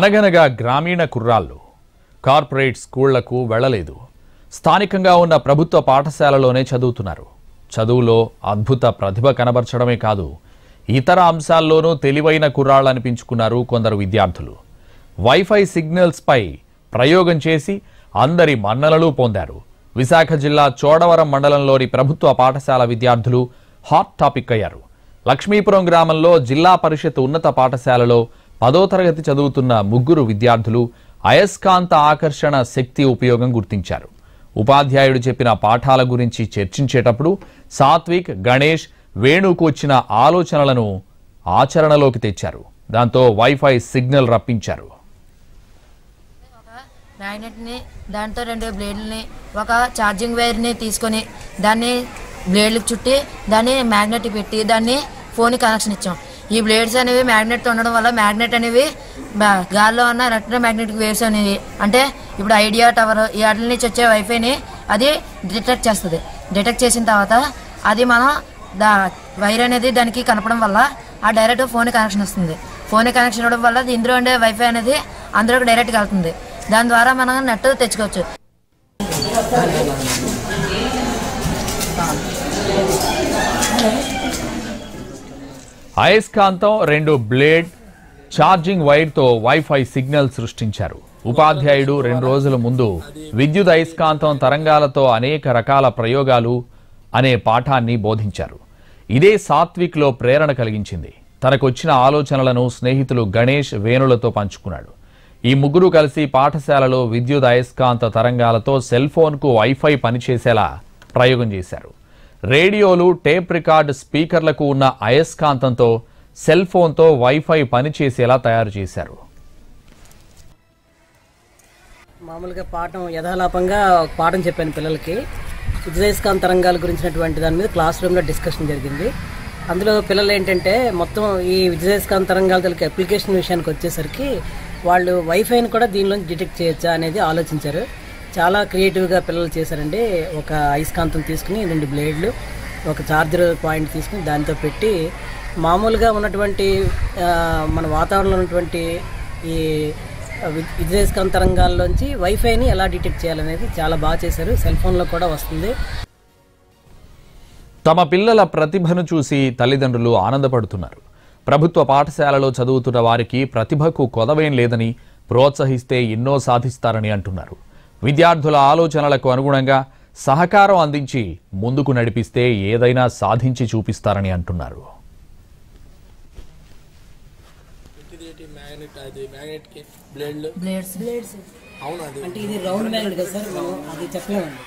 అనగనగా గ్రామీణ కుర్రాళ్ళు కార్పొరేట్ స్కూళ్ళకు వెళ్ళలేదు. స్థానికంగా ఉన్న ప్రభుత్వ పాఠశాలలోనే చదువుతున్నారు. చదువులో అద్భుత ప్రతిభ కనబరచడమే కాదు ఇతర అంశాల్లోనూ తెలివైన కుర్రాళ్ళనిపించుకున్నారు కొందరు విద్యార్థులు. వైఫై సిగ్నల్స్పై ప్రయోగం చేసి అందరి మన్ననలు పొందారు. విశాఖ జిల్లా చోడవరం మండలంలోని ప్రభుత్వ పాఠశాల విద్యార్థులు హాట్ టాపిక్ అయ్యారు. లక్ష్మీపురం గ్రామంలో జిల్లా పరిషత్ ఉన్నత పాఠశాలలో పదో తరగతి చదువుతున్న ముగ్గురు విద్యార్థులు అయస్కాంత ఆకర్షణ శక్తి ఉపయోగం గుర్తించారు. ఉపాధ్యాయుడు చెప్పిన పాఠాల గురించి చర్చించేటప్పుడు సాత్విక్ గణేష్ వేణుకు వచ్చిన ఆలోచనలను ఆచరణలోకి తెచ్చారు. దాంతో వైఫై సిగ్నల్ రప్పించారు. మ్యాగ్నెట్ని దాంతో రెండు బ్లేడ్లని ఒక ఛార్జింగ్ వైర్ని తీసుకొని దాన్ని బ్లేడ్లకు చుట్టి దాన్ని మ్యాగ్నెట్ పెట్టి దాన్ని ఫోన్ కనెక్షన్ ఇచ్చాం. ఈ బ్లేడ్స్ అనేవి మ్యాగ్నెట్ ఉండడం వల్ల మ్యాగ్నెట్ అనేవి గాల్లో ఉన్న ఎలక్ట్రో మ్యాగ్నెటిక్ వేవ్స్ అనేవి. అంటే ఇప్పుడు ఐడియా టవర్ ఈ వాటి నుంచి వచ్చే వైఫైని అది డిటెక్ట్ చేస్తుంది. డిటెక్ట్ చేసిన తర్వాత అది మనం దా వైర్ అనేది దానికి కనపడం వల్ల ఆ డైరెక్ట్ ఫోన్ కనెక్షన్ వస్తుంది. ఫోన్ కనెక్షన్ ఇవ్వడం వల్ల ఇందులో ఉండే వైఫై అనేది అందులోకి డైరెక్ట్గా వెళ్తుంది. దాని ద్వారా మనం నెట్ తెచ్చుకోవచ్చు. అయస్కాంతం రెండు బ్లేడ్ ఛార్జింగ్ వైర్తో వైఫై సిగ్నల్ సృష్టించారు. ఉపాధ్యాయుడు రెండు రోజుల ముందు విద్యుత్ అయస్కాంతం తరంగాలతో అనేక రకాల ప్రయోగాలు అనే పాఠాన్ని బోధించారు. ఇదే సాత్విక్లో ప్రేరణ కలిగించింది. తనకొచ్చిన ఆలోచనలను స్నేహితులు గణేష్ వేణులతో పంచుకున్నాడు. ఈ ముగ్గురు కలిసి పాఠశాలలో విద్యుత్ అయస్కాంత తరంగాలతో సెల్ ఫోన్కు వైఫై పనిచేసేలా ప్రయోగం చేశారు. రేడియోలు టేప్ రికార్డ్ స్పీకర్లకు ఉన్న అయస్కాంతంతో సెల్ ఫోన్తో వైఫై పనిచేసేలా తయారు చేశారు. మామూలుగా పాఠం యథాలాపంగా ఒక పాఠం చెప్పాను పిల్లలకి. విద్యుదయస్కాంత తరంగాల గురించినటువంటి దాని మీద క్లాస్ రూమ్లో డిస్కషన్ జరిగింది. అందులో పిల్లలు ఏంటంటే మొత్తం ఈ విద్యుదయస్కాంత తరంగాల తలకి అప్లికేషన్ విషయానికి వచ్చేసరికి వాళ్ళు వైఫైని కూడా దీనిలో డిటెక్ట్ చేయొచ్చా అనేది ఆలోచించారు. చాలా క్రియేటివ్గా పిల్లలు చేశారండి. ఒక అయస్కాంతం తీసుకుని రెండు బ్లేడ్లు ఒక చార్జర్ పాయింట్ తీసుకుని దాంతో పెట్టి మామూలుగా ఉన్నటువంటి మన వాతావరణంలో ఉన్నటువంటి ఈ విద్- విద్యుదయస్కాంత రంగాల్లోంచి వైఫైని ఎలా డిటెక్ట్ చేయాలనేది చాలా బాగా చేశారు. సెల్ ఫోన్లో కూడా వస్తుంది. తమ పిల్లల ప్రతిభను చూసి తల్లిదండ్రులు ఆనందపడుతున్నారు. ప్రభుత్వ పాఠశాలలో చదువుతున్న వారికి ప్రతిభకు కొదవేం లేదని ప్రోత్సహిస్తే ఎన్నో సాధిస్తారని అంటున్నారు. విద్యార్థుల ఆలోచనలకు అనుగుణంగా సహకారం అందించి ముందుకు నడిపిస్తే ఏదైనా సాధించి చూపిస్తారని అంటున్నారు. మ్యాగ్నెట్? అది మ్యాగ్నెట్కి బ్లేడ్లు? బ్లేడ్స్. బ్లేడ్స్ అవును అది? అంటే ఇది రౌండ్ మ్యాగ్నెట్ కదా సార్? అది చెప్పలేమండి.